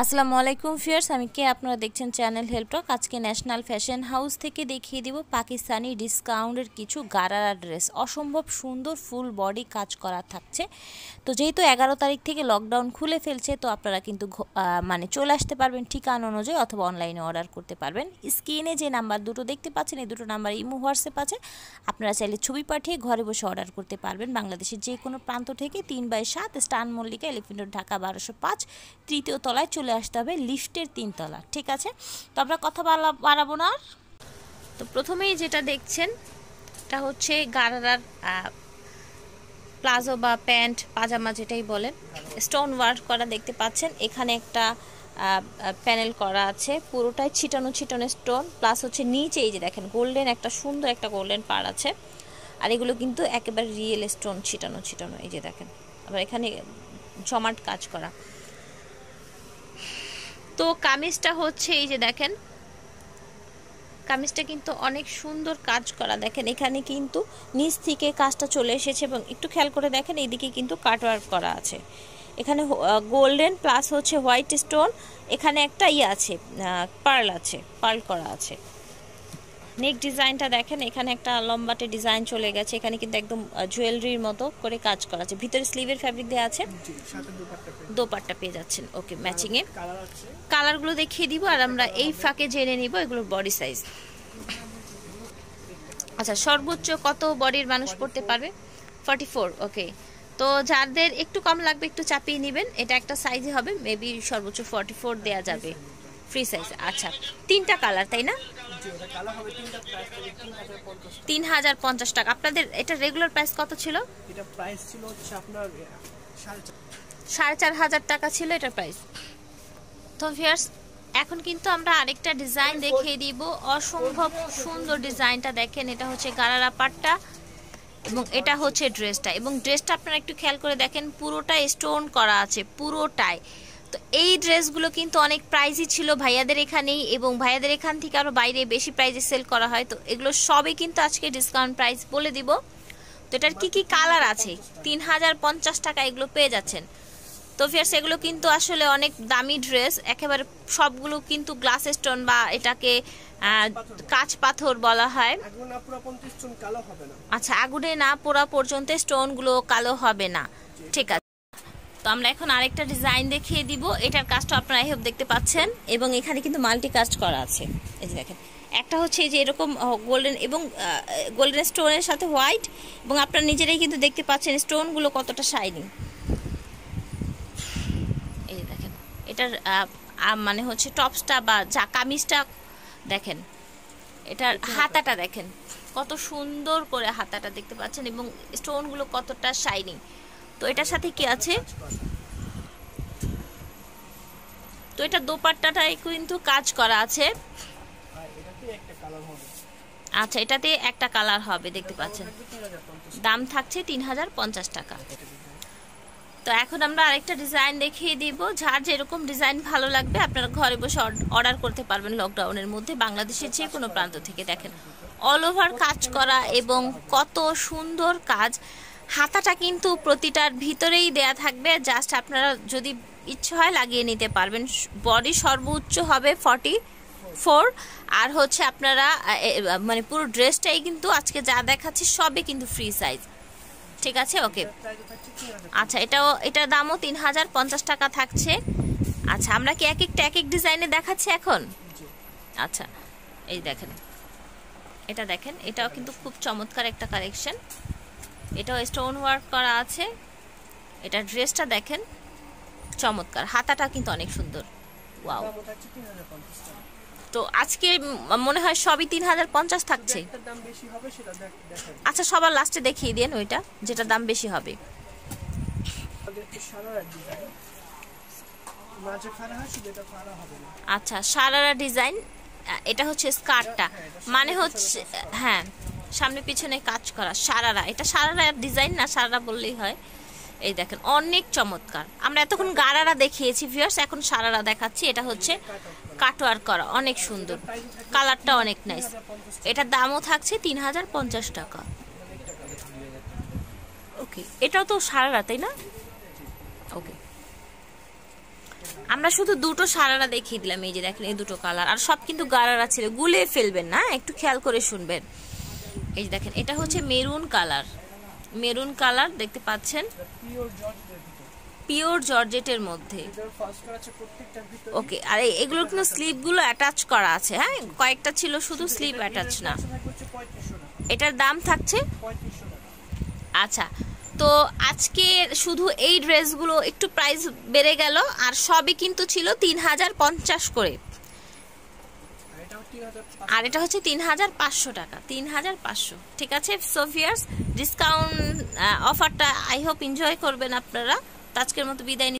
আসসালামু আলাইকুম ফিয়ার্স আমি কে? আপনারা দেখছেন চ্যানেল হেল্পটক আজকে ন্যাশনাল ফ্যাশন হাউস থেকে দেখিয়ে দিব পাকিস্তানি ডিসকাউন্টের কিছু গারারা ড্রেস। অসম্ভব সুন্দর ফুল বডি কাজ করা থাকছে। তো যেহেতু এগারো তারিখ থেকে লকডাউন খুলে ফেলছে, তো আপনারা কিন্তু মানে চলে আসতে পারবেন ঠিকানা অনুযায়ী অথবা অনলাইনে অর্ডার করতে পারবেন। স্ক্রিনে যে নাম্বার দুটো দেখতে পাচ্ছেন, এই দুটো নাম্বার ইমো হোয়াটসঅ্যাপ আছে। আপনারা চাইলে ছবি পাঠিয়ে ঘরে বসে অর্ডার করতে পারবেন। বাংলাদেশের যে কোনো প্রান্ত থেকে তিন বাই সাত স্টান মল্লিকা এলিফেন্ট ঢাকা বারোশো পাঁচ, তৃতীয় তলায় চলে আসতে হবে লিফটের তিনতলা, ঠিক আছে? তো আমরা কথা বাড়াবো না তো প্রথমেই যেটা দেখছেন, এটা হচ্ছে গারারার প্লাজো বা প্যান্ট, পাজামা যেটাই বলেন স্টোন ওয়ার্ক করা দেখতে পাচ্ছেন। এখানে একটা প্যানেল করা আছে, পুরোটাই ছিটানো ছিটানো স্টোন, প্লাস হচ্ছে নিচে এই যে দেখেন, গোল্ডেন একটা, সুন্দর একটা গোল্ডেন পার আছে। আর এগুলো কিন্তু একেবারে রিয়েল স্টোন ছিটানো ছিটানো, এই যে দেখেন। আবার এখানে জমাট কাজ করা। তো কামিজটা হচ্ছে এই যে দেখেন। কামিজটা কিন্তু অনেক সুন্দর কাজ করা। দেখেন, এখানে কিন্তু নিচ থেকে কাজটা চলে এসেছে এবং একটু খেয়াল করে দেখেন, এইদিকে কিন্তু কাটওয়ার্ক করা আছে। এখানে গোল্ডেন প্লাস হচ্ছে হোয়াইট স্টোন। এখানে একটা ইয়ে আছে পার্ল আছে, পার্ল করা আছে। নেক ডিজাইনটা দেখেন এখানে একটা লম্বাটে ডিজাইন চলে গেছে এখানে কিন্তু একদম জুয়েলারির মতো করে কাজ করা আছে। ভিতরে স্লিভের ফ্যাব্রিক দেওয়া আছে। দোপাট্টা পেয়ে যাচ্ছেন। ওকে ম্যাচিং এ কালারগুলো দেখিয়ে দিব আর আমরা এই ফাঁকে জেনে নিব এগুলোর বডি সাইজ আচ্ছা সর্বোচ্চ কত বডির মানুষ পড়তে পারবে? ফর্টি ফোর ওকে তো যাদের একটু কম লাগবে একটু চাপিয়ে নেবেন। এটা একটা সাইজে হবে মেবি সর্বোচ্চ ফর্টি ফোর দেওয়া যাবে। ফ্রি সাইজ আচ্ছা তিনটা কালার তাই না? তিন হাজার পঞ্চাশ টাকা। আপনাদের এটা রেগুলার প্রাইস কত ছিল? এটা প্রাইস ছিল হচ্ছে আপনার সাড়ে চার হাজার টাকা ছিল এটার প্রাইস তো ভিয়ার্স এখন কিন্তু আমরা আরেকটা ডিজাইন দেখিয়ে দিব। অসম্ভব সুন্দর ডিজাইনটা দেখেন এটা হচ্ছে গারারা পাটটা এবং এটা হচ্ছে ড্রেসটা এবং ড্রেসটা আপনারা একটু খেয়াল করে দেখেন পুরোটা স্টোন করা আছে পুরোটাই। তো এই ড্রেসগুলো কিন্তু অনেক প্রাইজই ছিল ভাইয়াদের এখানেই এবং ভাইয়াদের এখান থেকে আরও বাইরে বেশি প্রাইজে সেল করা হয়। তো এগুলো সবই কিন্তু আজকে ডিসকাউন্ট প্রাইস বলে দিব। তো এটার কি কি কালার আছে? তিন হাজার পঞ্চাশ টাকা এগুলো পেয়ে যাচ্ছেন। তো ফিয়ার্স এগুলো কিন্তু আসলে অনেক দামি ড্রেস একেবারে সবগুলো কিন্তু গ্লাস স্টোন বা এটাকে কাঁচ পাথর বলা হয়। আচ্ছা আগুনে না পোড়া পর্যন্ত স্টোনগুলো কালো হবে না। ঠিক আছে। তো আমরা এখন আরেকটা ডিজাইন দেখিয়ে দিব। এটার কাজটা আপনারা হেল্প দেখতে পাচ্ছেন। এবং এখানে কিন্তু মাল্টি কাস্ট করা আছে। এই যে দেখেন। একটা হচ্ছে যে এরকম গোল্ডেন এবং গোল্ডেন স্টোনের সাথে হোয়াইট এবং আপনারা নিজেরাই কিন্তু দেখতে পাচ্ছেন স্টোনগুলো কতটা শাইনিং এই যে দেখেন। এটার মানে হচ্ছে টপসটা বা যা কামিজটা দেখেন। এটার হাতাটা দেখেন। কত সুন্দর করে হাতাটা দেখতে পাচ্ছেন এবং স্টোনগুলো কতটা শাইনিং তো এটার সাথে কি আছে? তো এটা দোপাট্টাটাই কিন্তু কাজ করা আছে। আচ্ছা এটাতে একটা কালার হবে, দেখতে পাচ্ছেন। দাম থাকছে তিন হাজার পঞ্চাশ টাকা। তো এখন আমরা আরেকটা ডিজাইন দেখিয়ে দিব। যার যেরকম ডিজাইন ভালো লাগবে, আপনারা ঘরে বসে অর্ডার করতে পারবেন লকডাউনের মধ্যে। বাংলাদেশের যে কোনো প্রান্ত থেকে দেখেন। অল ওভার কাজ করা এবং কত সুন্দর কাজ। হাতাটা কিন্তু প্রতিটার ভিতরেই দেয়া থাকবে। জাস্ট আপনারা যদি ইচ্ছে হয় লাগিয়ে নিতে পারবেন। বডি সর্বোচ্চ হবে ফর্টি ফোর আর হচ্ছে আপনারা মানে পুরো ড্রেসটাই কিন্তু আজকে যা দেখাচ্ছি সবই কিন্তু ফ্রি সাইজ ঠিক আছে? ওকে আচ্ছা এটাও, এটার দামও তিন হাজার পঞ্চাশ টাকা থাকছে। আচ্ছা আমরা কি এক একটা এক এক ডিজাইনে দেখাচ্ছি এখন? আচ্ছা এই দেখেন। এটা দেখেন, এটাও কিন্তু খুব চমৎকার একটা কালেকশন এটাও স্টোন ওয়ার্ক করা আছে। এটা ড্রেসটা দেখেন, চমৎকার। হাতাটা কিন্তু অনেক সুন্দর। ওয়াও তো আজকে মনে হয় সবই তিন হাজার পঞ্চাশ থাকছে। আচ্ছা সবার লাস্টে দেখিয়ে দেন ওইটা যেটা দাম বেশি হবে। আচ্ছা সারারা ডিজাইন এটা হচ্ছে স্কার্টটা মানে হচ্ছে হ্যাঁ। সামনে পিছনে কাজ করা, সারারা। এটা সারারা ডিজাইন না, সারারা বললেই হয়। এই দেখেন, অনেক চমৎকার। আমরা এতক্ষণ গারারা দেখিয়েছি ভিউয়ার্স এখন সারারা দেখাচ্ছি। এটা হচ্ছে কাটোয়ার করা, অনেক সুন্দর। কালারটা অনেক নাইস এটার দামও থাকছে তিন হাজার পঞ্চাশ টাকা। ওকে, এটাও তো সারারা, তাই না? ওকে। আমরা শুধু দুটো সারারা দেখিয়ে দিলাম, এই যে দেখেন, এই দুটো কালার আর সব কিন্তু গারারা ছিল। গুলিয়ে ফেলবেন না, একটু খেয়াল করে শুনবেন। এই দেখেন, এটা হচ্ছে মেরুন কালার। মেরুন কালার দেখতে পাচ্ছেন? পিওর জর্জেটের মধ্যে। ওকে আর এগুলোর কিন্তু স্লিপগুলো অ্যাটাচ করা আছে হ্যাঁ? কয়েকটা ছিল শুধু স্লিপ অ্যাটাচ না। এটার দাম থাকছে? আচ্ছা তো আজকে শুধু এই ড্রেসগুলো একটু প্রাইস বেড়ে গেল, আর সবই কিন্তু ছিল তিন হাজার পঞ্চাশ করে। আর এটা হচ্ছে তিন হাজার পাঁচশো টাকা তিন হাজার পাঁচশো ঠিক আছে সোফিয়ার্স ডিসকাউন্ট অফারটা আই হোপ এনজয় করবেন আপনারা আজকের মতো বিদায়।